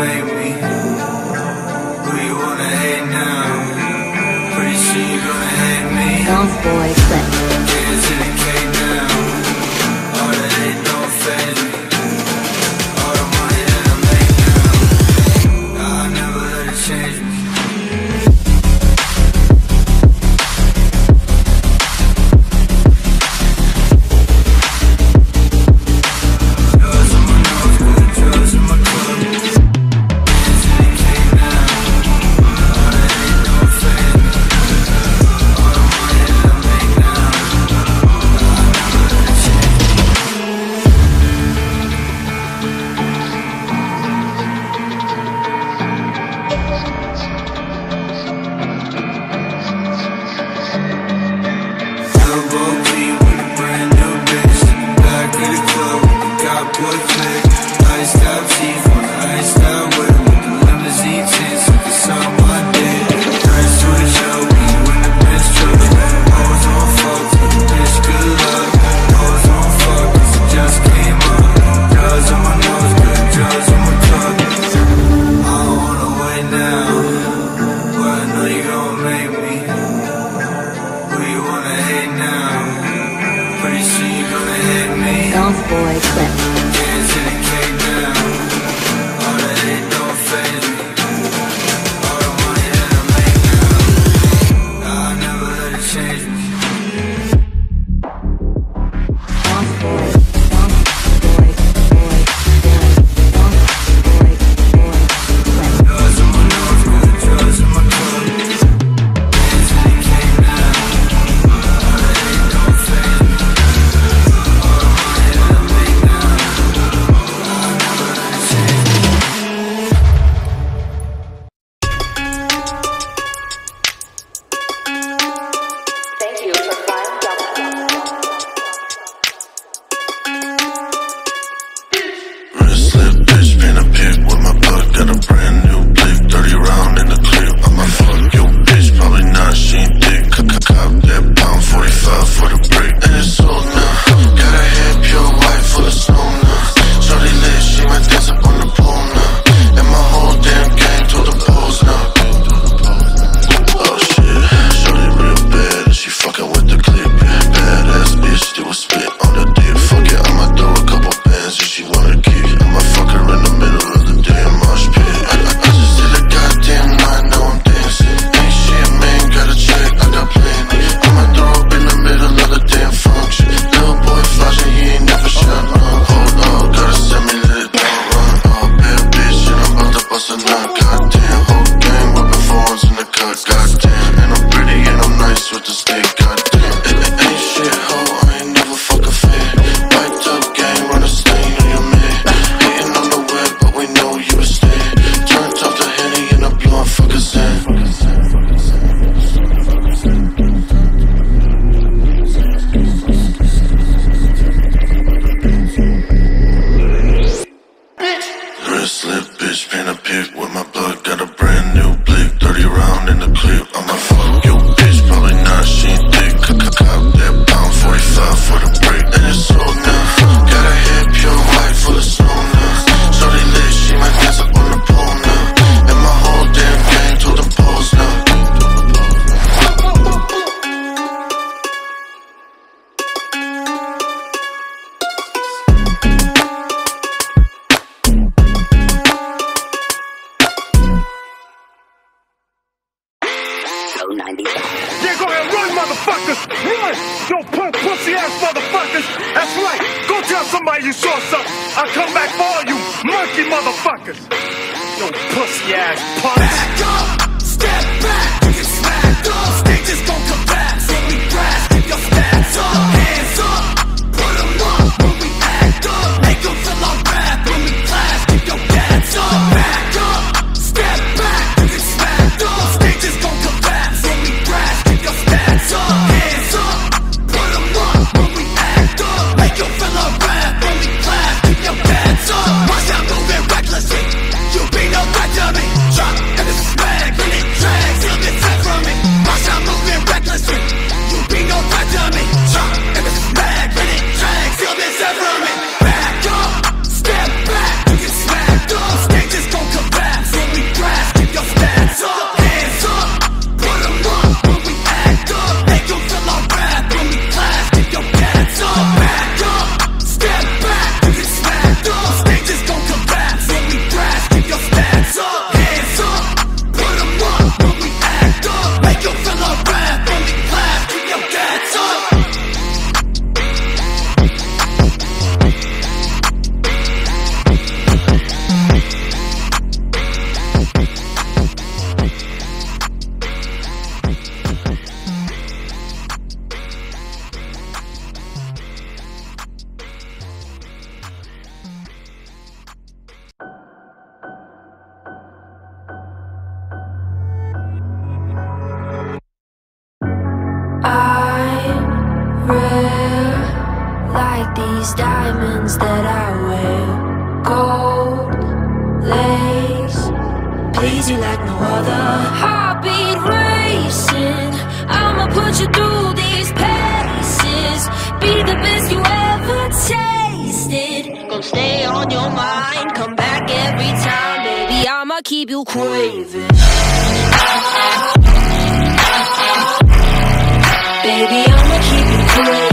baby. Who you wanna hate now? Pretty sure you gonna hate me. Boy. would click Nice steps, somebody you saw something. I come back for you, monkey motherfuckers. Yo, pussy ass punks. These diamonds that I wear. Gold lace, please you like no other. Heartbeat racing, I'ma put you through these paces. Be the best you ever tasted. Gonna stay on your mind, come back every time, baby. I'ma keep you craving. Baby, I'ma keep you craving.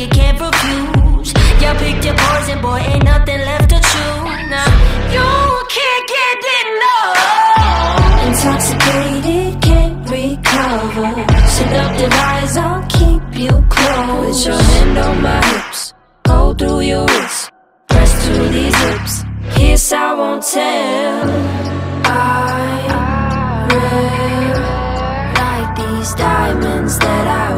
You can't refuse. You picked your poison, boy, ain't nothing left to choose. Now you can't get enough. Intoxicated, can't recover. Seductive eyes, I'll keep you close. With your hand on my hips, hold through your wrist, press to these lips. Kiss, I won't tell. I like these diamonds that I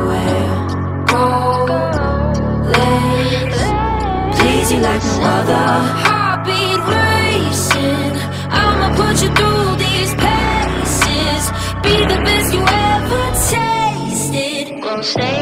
please you like other. Heartbeat racing, I'ma put you through these paces. Be the best you ever tasted. Stay